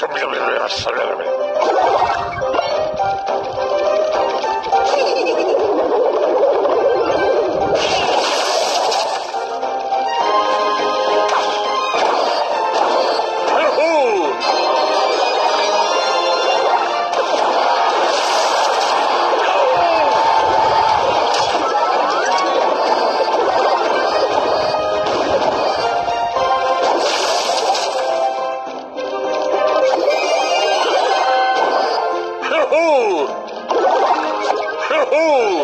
Lasciami capire, lasciami capire. Ooh!